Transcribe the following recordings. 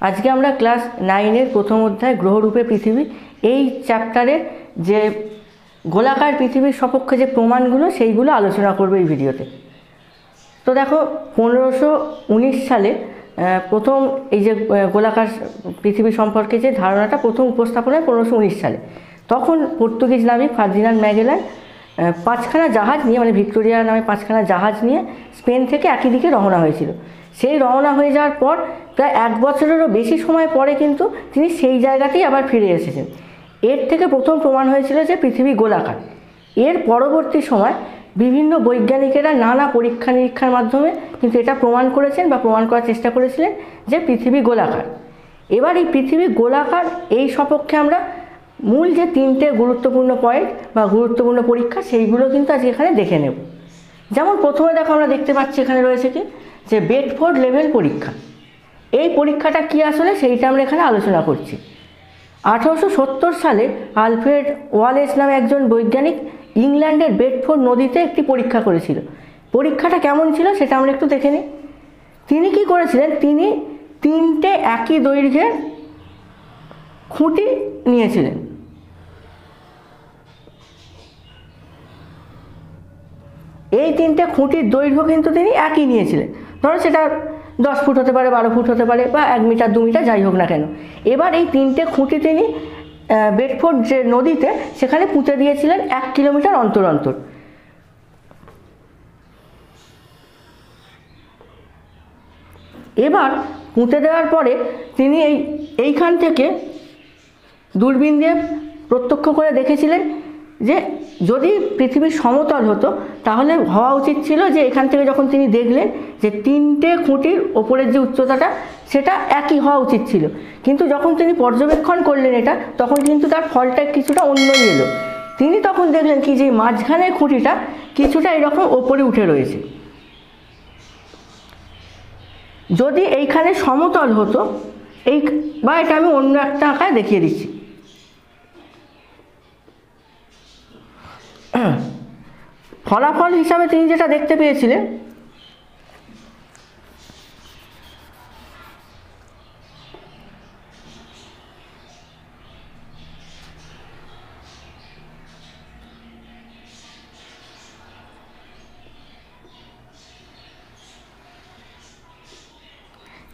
আজকে আমরা ক্লাস নাইনের প্রথম অধ্যায় গ্রহরূপে পৃথিবী, এই চ্যাপ্টারের যে গোলাকার পৃথিবীর সপক্ষে যে প্রমাণগুলো, সেইগুলো আলোচনা করব এই ভিডিওতে। তো দেখো, পনেরোশো সালে প্রথম এই যে গোলাকার পৃথিবী সম্পর্কে যে ধারণাটা প্রথম উপস্থাপন হয় পনেরোশো সালে। তখন পর্তুগিজ নাবিক ফার্দিনান্ড ম্যাগেলান পাঁচখানা জাহাজ নিয়ে মানে ভিক্টোরিয়া নামে পাঁচখানা জাহাজ নিয়ে স্পেন থেকে একই দিকে রওনা হয়েছিল। সেই রওনা হয়ে যাওয়ার পর প্রায় এক বছরেরও বেশি সময় পরে কিন্তু তিনি সেই জায়গাতেই আবার ফিরে এসেছেন। এর থেকে প্রথম প্রমাণ হয়েছিল যে পৃথিবী গোলাকার। এর পরবর্তী সময় বিভিন্ন বৈজ্ঞানিকেরা নানা পরীক্ষা নিরীক্ষার মাধ্যমে কিন্তু এটা প্রমাণ করেছেন বা প্রমাণ করার চেষ্টা করেছিলেন যে পৃথিবী গোলাকার। এবার এই পৃথিবী গোলাকার এই সপক্ষে আমরা মূল যে তিনটে গুরুত্বপূর্ণ পয়েন্ট বা গুরুত্বপূর্ণ পরীক্ষা সেইগুলো কিন্তু আজকে এখানে দেখে নেব। যেমন প্রথমে দেখো আমরা দেখতে পাচ্ছি এখানে রয়েছে কি? যে বেডফোর্ড লেভেল পরীক্ষা। এই পরীক্ষাটা কি আসলে? সেইটা আমরা এখানে আলোচনা করছি। আঠারোশো সত্তর সালে আলফ্রেড ওয়ালেস নামে একজন বৈজ্ঞানিক ইংল্যান্ডের বেডফোর্ড নদীতে একটি পরীক্ষা করেছিল। পরীক্ষাটা কেমন ছিল সেটা আমরা একটু দেখে নিই। তিনি কি করেছিলেন? তিনি তিনটে একই দৈর্ঘ্যের খুঁটি নিয়েছিলেন। এই তিনটে খুঁটির দৈর্ঘ্য কিন্তু তিনি একই নিয়েছিলেন। ধরো সেটা দশ ফুট হতে পারে, বারো ফুট হতে পারে বা এক মিটার, দু মিটার যাই হোক না কেন। এবার এই তিনটে খুঁটি তিনি বেডফোর্ড যে নদীতে, সেখানে পুঁতে দিয়েছিলেন এক কিলোমিটার অন্তর অন্তর। এবার পুঁতে দেওয়ার পরে তিনি এই, এইখান থেকে দূরবীন দিয়ে প্রত্যক্ষ করে দেখেছিলেন যে যদি পৃথিবীর সমতল হতো, তাহলে হওয়া উচিত ছিল যে এখান থেকে যখন তিনি দেখলেন যে তিনটে খুঁটির ওপরের যে উচ্চতাটা, সেটা একই হওয়া উচিত ছিল। কিন্তু যখন তিনি পর্যবেক্ষণ করলেন এটা, তখন কিন্তু তার ফলটা কিছুটা অন্যই এলো। তিনি তখন দেখলেন কি যে মাঝখানের খুঁটিটা কিছুটা এরকম ওপরে উঠে রয়েছে। যদি এইখানে সমতল হতো, এই বা এটা আমি অন্য একটা আঁকায় দেখিয়ে দিচ্ছি। ফলাফল হিসাবে তিনি যেটা দেখতে পেয়েছিলেন,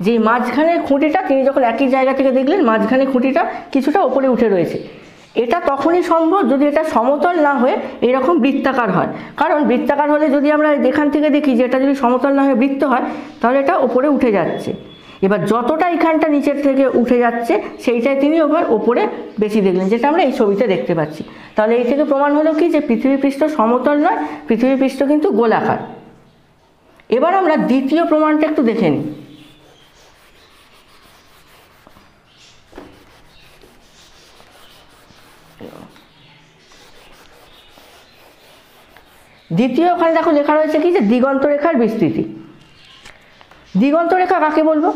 যে মাঝখানের খুঁটিটা তিনি যখন একই জায়গা থেকে দেখলেন মাঝখানে খুঁটিটা কিছুটা ওপরে উঠে রয়েছে। এটা তখনই সম্ভব যদি এটা সমতল না হয়ে এরকম বৃত্তাকার হয়। কারণ বৃত্তাকার হলে যদি আমরা এখান থেকে দেখি যে এটা যদি সমতল না হয়ে বৃত্ত হয়, তাহলে এটা ওপরে উঠে যাচ্ছে। এবার যতটা এখানটা নিচের থেকে উঠে যাচ্ছে, সেইটাই তিনি ওবার ওপরে বেশি দেখলেন, যেটা আমরা এই ছবিতে দেখতে পাচ্ছি। তাহলে এই থেকে প্রমাণ হলো কি যে পৃথিবী পৃষ্ঠ সমতল নয়, পৃথিবী পৃষ্ঠ কিন্তু গোলাকার। এবার আমরা দ্বিতীয় প্রমাণটা একটু দেখে নিই। দ্বিতীয় ওখানে দেখো লেখা রয়েছে কি যে দিগন্ত রেখার বিস্তৃতি। দিগন্ত রেখা কাকে বলব?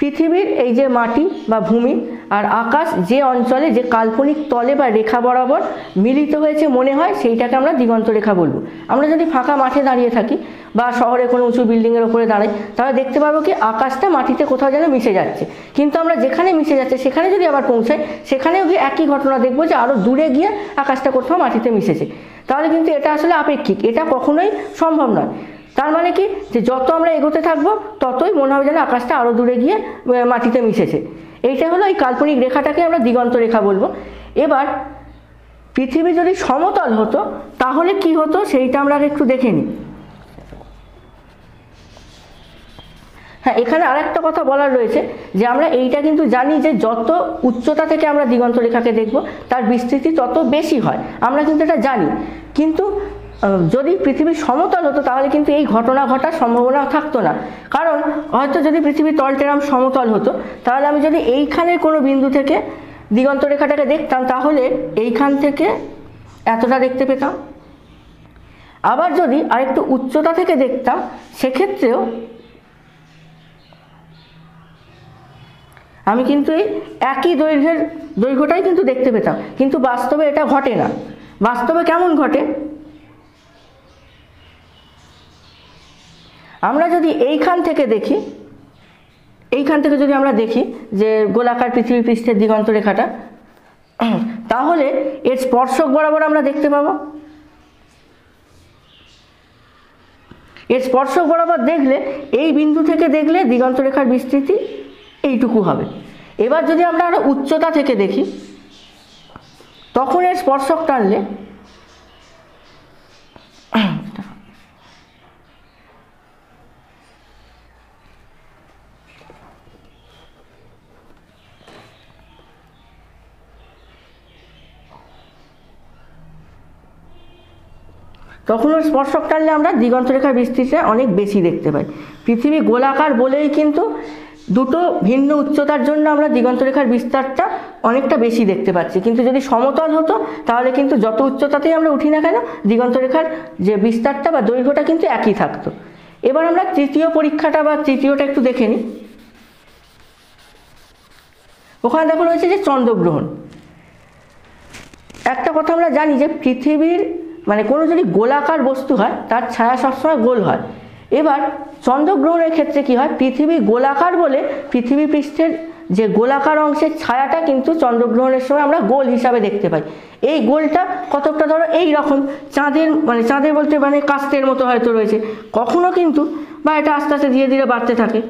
পৃথিবীর এই যে মাটি বা ভূমি আর আকাশ যে অঞ্চলে, যে কাল্পনিক তলে বা রেখা বরাবর মিলিত হয়েছে মনে হয়, সেইটাকে আমরা দিগন্ত রেখা বলব। আমরা যদি ফাঁকা মাঠে দাঁড়িয়ে থাকি বা শহরে কোনো উঁচু বিল্ডিংয়ের ওপরে দাঁড়াই, তাহলে দেখতে পাবো কি আকাশটা মাটিতে কোথাও যেন মিশে যাচ্ছে। কিন্তু আমরা যেখানে মিশে যাচ্ছে, সেখানে যদি আবার পৌঁছাই, সেখানেও গিয়ে একই ঘটনা দেখব যে আরও দূরে গিয়ে আকাশটা কোথাও মাটিতে মিশেছে। তাহলে কিন্তু এটা আসলে আপেক্ষিক, এটা কখনোই সম্ভব নয়। তার মানে কি? যে যত আমরা এগোতে থাকব, ততই মনে হবে যেন আকাশটা আরও দূরে গিয়ে মাটিতে মিশেছে। এইটা হলো এই কাল্পনিক রেখাটাকে আমরা দিগন্ত রেখা বলব। এবার, পৃথিবী যদি সমতল হতো, তাহলে কি হতো? সেইটা আমরা একটু দেখে নিই। হ্যাঁ এখানে আরেকটা কথা বলার রয়েছে যে আমরা এইটা কিন্তু জানি যে যত উচ্চতা থেকে আমরা দিগন্ত রেখাকে দেখব, তার বিস্তৃতি তত বেশি হয়। আমরা কিন্তু এটা জানি। কিন্তু যদি পৃথিবী সমতল হতো, তাহলে কিন্তু এই ঘটনা ঘটার সম্ভাবনা থাকতো না। কারণ, হয়তো যদি পৃথিবীর তলটেরাম সমতল হতো, তাহলে আমি যদি এইখানের কোনো বিন্দু থেকে দিগন্ত রেখাটাকে দেখতাম, তাহলে এইখান থেকে এতটা দেখতে পেতাম। আবার যদি আরেকটু উচ্চতা থেকে দেখতাম, সেক্ষেত্রেও আমি কিন্তু এই একই দৈর্ঘ্যের দৈর্ঘ্যটাই কিন্তু দেখতে পেতাম। কিন্তু বাস্তবে এটা ঘটে না। বাস্তবে কেমন ঘটে? আমরা যদি এইখান থেকে দেখি, এইখান থেকে যদি আমরা দেখি যে গোলাকার পৃথিবী পৃষ্ঠের দিগন্ত রেখাটা, তাহলে এর স্পর্শক বরাবর আমরা দেখতে পাবো। এর স্পর্শক বরাবর দেখলে, এই বিন্দু থেকে দেখলে দিগন্ত রেখার বিস্তৃতি এইটুকু হবে। এবার যদি আমরা আরও উচ্চতা থেকে দেখি, তখন এর স্পর্শক টানলে, তখন ওর স্পর্শক টানলে আমরা দিগন্ত রেখার অনেক বেশি দেখতে পাই। পৃথিবী গোলাকার বলেই কিন্তু দুটো ভিন্ন উচ্চতার জন্য আমরা দিগন্তরেখার বিস্তারটা অনেকটা বেশি দেখতে পাচ্ছি। কিন্তু যদি সমতল হতো, তাহলে কিন্তু যত উচ্চতাতেই আমরা উঠি না কেন, দিগন্তরেখার যে বিস্তারটা বা দৈর্ঘ্যটা কিন্তু একই থাকতো। এবার আমরা তৃতীয় পরীক্ষাটা বা তৃতীয়টা একটু দেখে নিই। ওখানে দেখো রয়েছে যে চন্দ্রগ্রহণ। একটা কথা আমরা জানি যে পৃথিবীর মানে কোনো যদি গোলাকার বস্তু হয়, তার ছায়া সবসময় গোল হয়। এবার চন্দ্রগ্রহণের ক্ষেত্রে কি হয়? পৃথিবী গোলাকার বলে পৃথিবী পৃষ্ঠের যে গোলাকার অংশের ছায়াটা কিন্তু চন্দ্রগ্রহণের সময় আমরা গোল হিসাবে দেখতে পাই। এই গোলটা কতকটা ধরো এই রকম, চাঁদের মানে চাঁদের বলতে মানে কাস্তের মতো হয়তো রয়েছে। কখনো কিন্তু বা এটা আস্তে আস্তে ধীরে ধীরে বাড়তে থাকে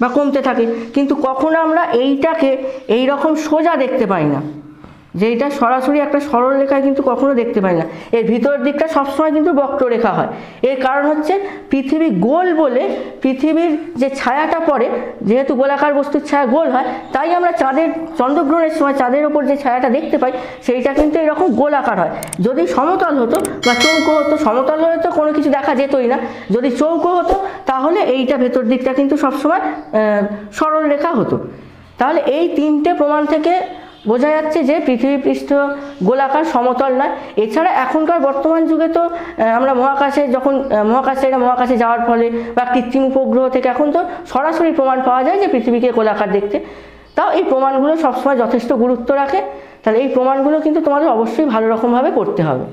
বা কমতে থাকে। কিন্তু কখনো আমরা এইটাকে এই রকম সোজা দেখতে পাই না। যে এটা সরাসরি একটা সরল রেখায় কিন্তু কখনো দেখতে পাই না। এর ভিতরের দিকটা সবসময় কিন্তু বক্ররেখা হয়। এর কারণ হচ্ছে পৃথিবী গোল বলে পৃথিবীর যে ছায়াটা পড়ে যেহেতু গোলাকার বস্তুর ছায়া গোল হয় তাই আমরা চাঁদের চন্দ্রগ্রহণের সময় চাঁদের ওপর যে ছায়াটা দেখতে পাই সেইটা কিন্তু এরকম গোলাকার হয়। যদি সমতল হতো বা চৌকো হতো সমতল হলে তো কোনো কিছু দেখা যেতই না। যদি চৌকো হতো তাহলে এইটা ভেতর দিকটা কিন্তু সবসময় আহ, সরল রেখা হতো। তাহলে এই তিনটে প্রমাণ থেকে বোঝা যাচ্ছে যে পৃথিবী পৃষ্ঠ গোলাকার সমতল নয়। এছাড়া এখনকার বর্তমান যুগে তো আমরা মহাকাশে যখন মহাকাশে মহাকাশীরা মহাকাশে যাওয়ার ফলে বা কৃত্রিম উপগ্রহ থেকে এখন তো সরাসরি প্রমাণ পাওয়া যায় যে পৃথিবীকে গোলাকার দেখতে। তাও এই প্রমাণগুলো সবসময় যথেষ্ট গুরুত্ব রাখে। তাহলে এই প্রমাণগুলো কিন্তু তোমাদের অবশ্যই ভালো রকমভাবে করতে হবে।